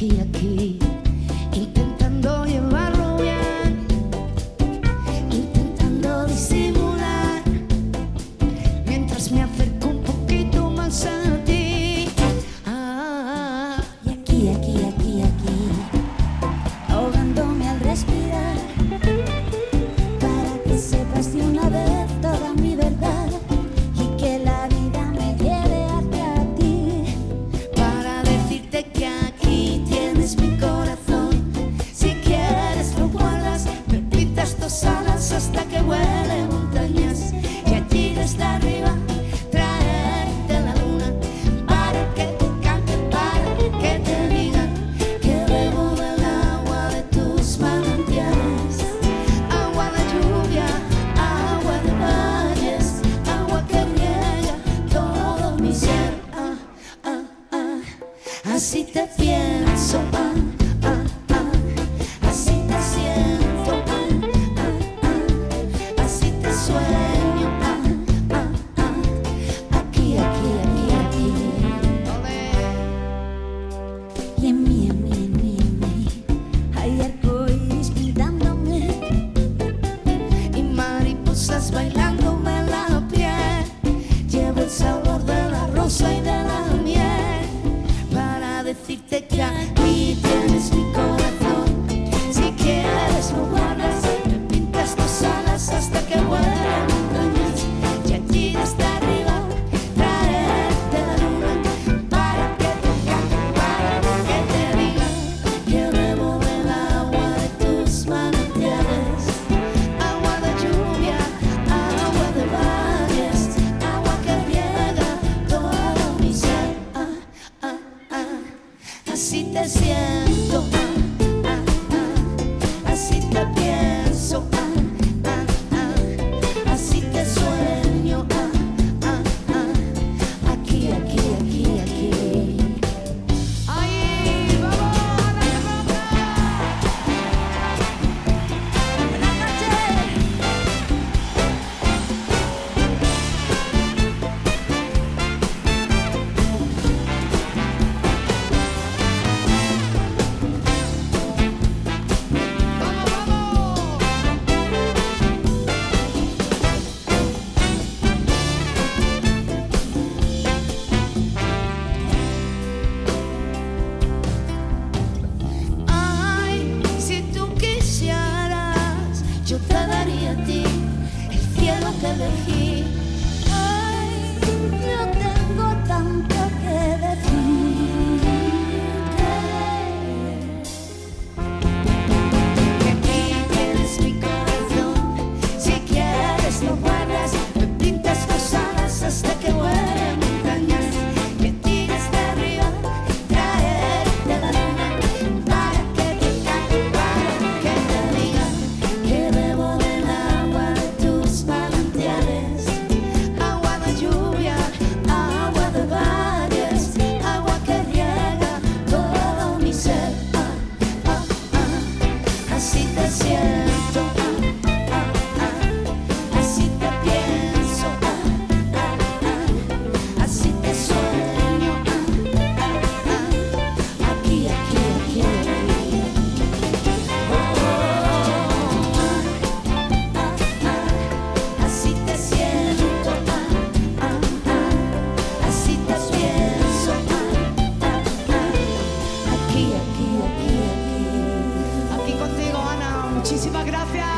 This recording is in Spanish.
yucky, yucky. Así te pienso, ah, ah, ah. Así te siento, ah, ah, ah. Así te sueño, ah, ah, ah. Aquí, aquí, aquí, aquí. Y en mi así te siento. yellow colored Muitíssima graças.